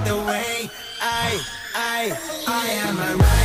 the way. I, I, I am a